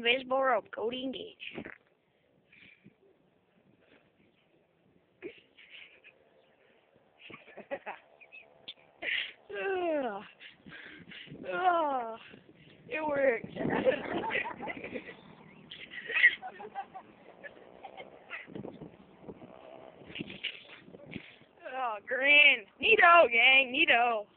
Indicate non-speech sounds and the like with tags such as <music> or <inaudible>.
Invisible rope. Cody engage. <laughs> Ugh. It worked. <laughs> oh, grin. Neato, gang. Neato.